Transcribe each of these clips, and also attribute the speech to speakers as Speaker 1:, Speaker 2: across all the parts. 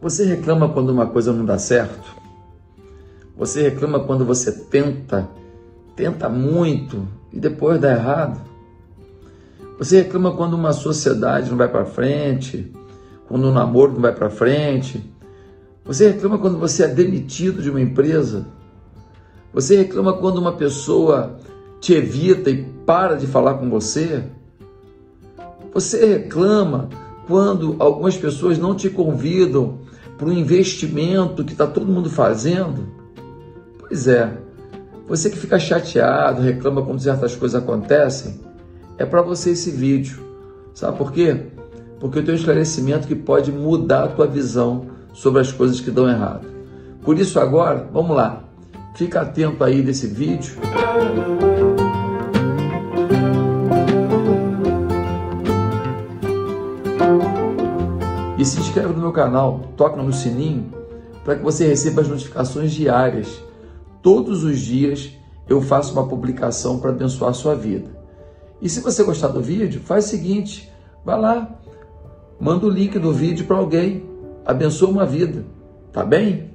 Speaker 1: Você reclama quando uma coisa não dá certo? Você reclama quando você tenta, tenta muito e depois dá errado? Você reclama quando uma sociedade não vai para frente, quando um namoro não vai para frente? Você reclama quando você é demitido de uma empresa? Você reclama quando uma pessoa te evita e para de falar com você? Você reclama quando algumas pessoas não te convidam para um investimento que está todo mundo fazendo? Pois é, você que fica chateado, reclama quando certas coisas acontecem, é para você esse vídeo. Sabe por quê? Porque eu tenho um esclarecimento que pode mudar a tua visão sobre as coisas que dão errado. Por isso agora, vamos lá. Fica atento aí nesse vídeo. E se inscreve no meu canal, toca no sininho para que você receba as notificações diárias. Todos os dias eu faço uma publicação para abençoar a sua vida. E se você gostar do vídeo, faz o seguinte, vai lá, manda o link do vídeo para alguém, abençoa uma vida, tá bem?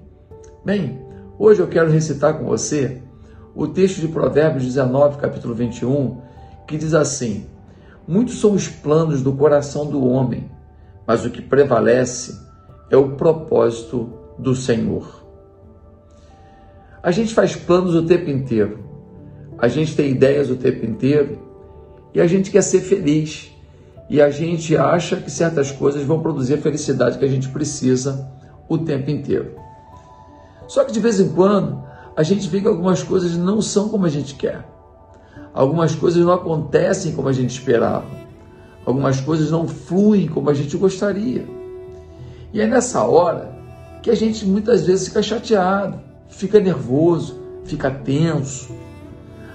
Speaker 1: Bem, hoje eu quero recitar com você o texto de Provérbios 19, capítulo 21, que diz assim: Muitos são os planos do coração do homem, mas o que prevalece é o propósito do Senhor. A gente faz planos o tempo inteiro, a gente tem ideias o tempo inteiro e a gente quer ser feliz e a gente acha que certas coisas vão produzir a felicidade que a gente precisa o tempo inteiro. Só que de vez em quando a gente vê que algumas coisas não são como a gente quer. Algumas coisas não acontecem como a gente esperava. Algumas coisas não fluem como a gente gostaria. E é nessa hora que a gente muitas vezes fica chateado, fica nervoso, fica tenso.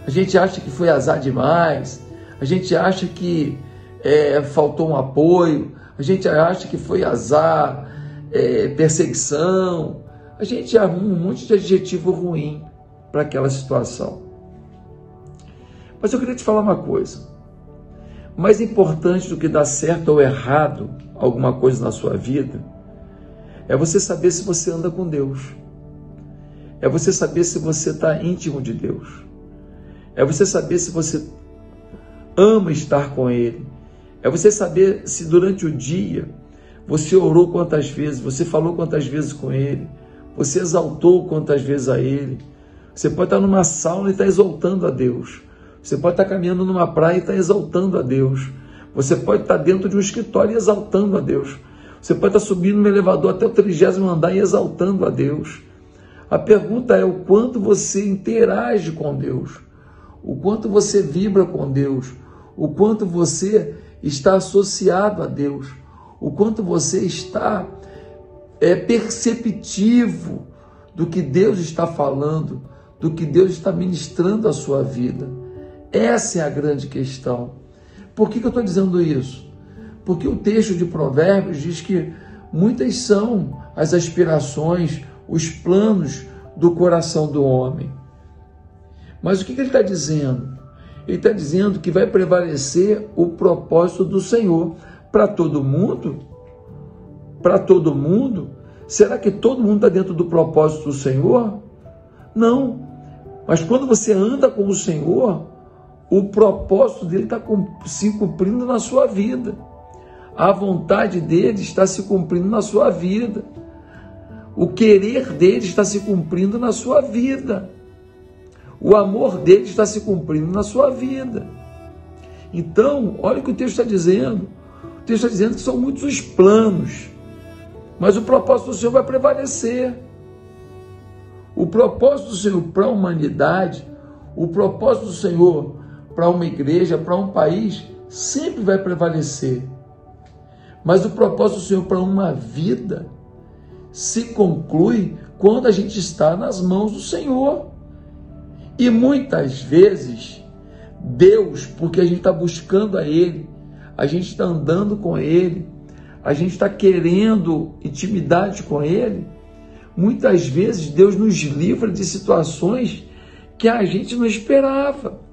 Speaker 1: A gente acha que foi azar demais, a gente acha que é, faltou um apoio, a gente acha que foi azar, é, perseguição, a gente arruma um monte de adjetivo ruim para aquela situação. Mas eu queria te falar uma coisa mais importante do que dar certo ou errado alguma coisa na sua vida é você saber se você anda com Deus. É você saber se você está íntimo de Deus. É você saber se você ama estar com Ele. É você saber se durante o dia você orou quantas vezes, você falou quantas vezes com Ele, você exaltou quantas vezes a Ele. Você pode estar numa sauna e estar exaltando a Deus. Você pode estar caminhando numa praia e estar exaltando a Deus. Você pode estar dentro de um escritório e exaltando a Deus. Você pode estar subindo no elevador até o trigésimo andar e exaltando a Deus. A pergunta é o quanto você interage com Deus, o quanto você vibra com Deus, o quanto você está associado a Deus, o quanto você está é, perceptivo do que Deus está falando, do que Deus está ministrando à sua vida. Essa é a grande questão. Por que, que eu estou dizendo isso? Porque o texto de Provérbios diz que muitas são as aspirações, os planos do coração do homem. Mas o que, que ele está dizendo? Ele está dizendo que vai prevalecer o propósito do Senhor para todo mundo. Para todo mundo. Será que todo mundo está dentro do propósito do Senhor? Não. Mas quando você anda com o Senhor, o propósito dele está se cumprindo na sua vida. A vontade dele está se cumprindo na sua vida. O querer dele está se cumprindo na sua vida. O amor dele está se cumprindo na sua vida. Então, olha o que o texto está dizendo. O texto está dizendo que são muitos os planos, mas o propósito do Senhor vai prevalecer. O propósito do Senhor para a humanidade, o propósito do Senhor para uma igreja, para um país, sempre vai prevalecer. Mas o propósito do Senhor para uma vida se conclui quando a gente está nas mãos do Senhor. E muitas vezes, Deus, porque a gente está buscando a Ele, a gente está andando com Ele, a gente está querendo intimidade com Ele, muitas vezes Deus nos livra de situações que a gente não esperava.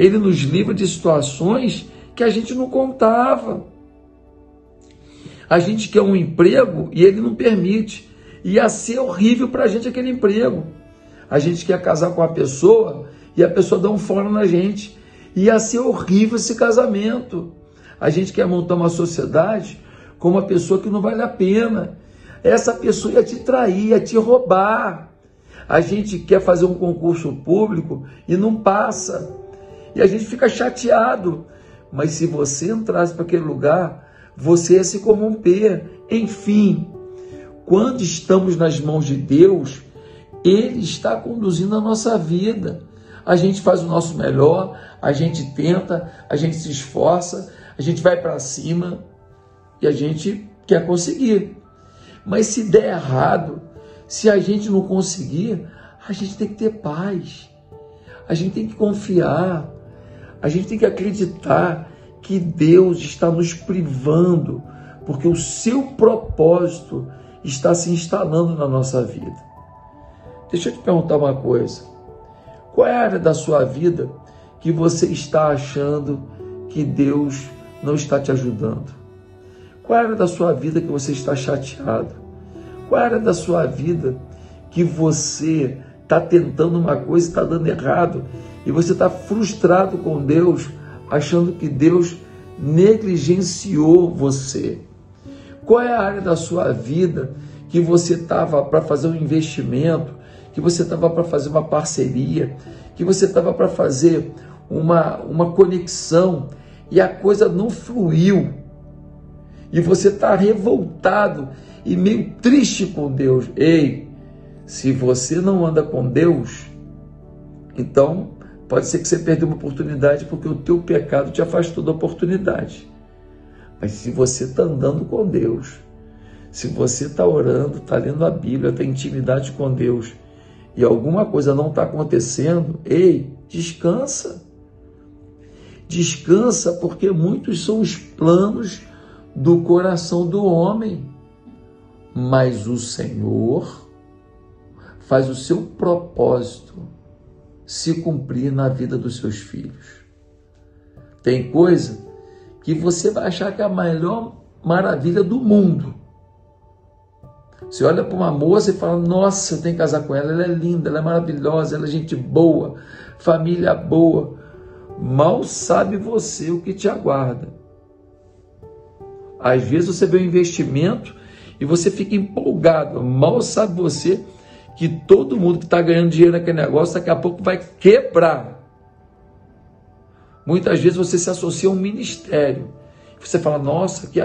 Speaker 1: Ele nos livra de situações que a gente não contava. A gente quer um emprego e ele não permite. Ia ser horrível para a gente aquele emprego. A gente quer casar com a pessoa e a pessoa dá um fora na gente. Ia ser horrível esse casamento. A gente quer montar uma sociedade com uma pessoa que não vale a pena. Essa pessoa ia te trair, ia te roubar. A gente quer fazer um concurso público e não passa. E a gente fica chateado. Mas se você entrasse para aquele lugar, você ia se corromper. Enfim, quando estamos nas mãos de Deus, Ele está conduzindo a nossa vida. A gente faz o nosso melhor, a gente tenta, a gente se esforça, a gente vai para cima e a gente quer conseguir. Mas se der errado, se a gente não conseguir, a gente tem que ter paz. A gente tem que confiar. A gente tem que acreditar que Deus está nos privando, porque o seu propósito está se instalando na nossa vida. Deixa eu te perguntar uma coisa. Qual é a área da sua vida que você está achando que Deus não está te ajudando? Qual é a área da sua vida que você está chateado? Qual é a área da sua vida que você está tentando uma coisa e está dando errado? E você está frustrado com Deus, achando que Deus negligenciou você? Qual é a área da sua vida que você estava para fazer um investimento, que você estava para fazer uma parceria, que você estava para fazer uma, uma conexão e a coisa não fluiu? e você está revoltado e meio triste com Deus. Ei, se você não anda com Deus, então pode ser que você perdeu uma oportunidade porque o teu pecado te afastou da oportunidade. Mas se você está andando com Deus, se você está orando, está lendo a Bíblia, está intimidade com Deus e alguma coisa não está acontecendo, ei, descansa. Descansa, porque muitos são os planos do coração do homem, mas o Senhor faz o seu propósito se cumprir na vida dos seus filhos. Tem coisa que você vai achar que é a melhor maravilha do mundo. Você olha para uma moça e fala: Nossa, eu tenho que casar com ela, ela é linda, ela é maravilhosa, ela é gente boa, família boa. Mal sabe você o que te aguarda. Às vezes você vê um investimento e você fica empolgado. Mal sabe você que todo mundo que está ganhando dinheiro naquele negócio daqui a pouco vai quebrar. Muitas vezes você se associa a um ministério. Você fala, nossa, que,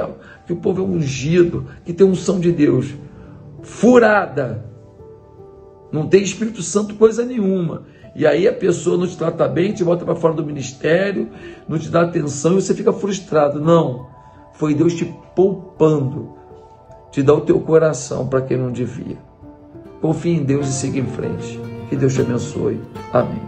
Speaker 1: que o povo é ungido, que tem unção de Deus. Furada. Não tem Espírito Santo coisa nenhuma. E aí a pessoa não te trata bem, te bota para fora do ministério, não te dá atenção e você fica frustrado. Não. Foi Deus te poupando, te dá o teu coração para quem não devia. Confie em Deus e siga em frente. Que Deus te abençoe. Amém.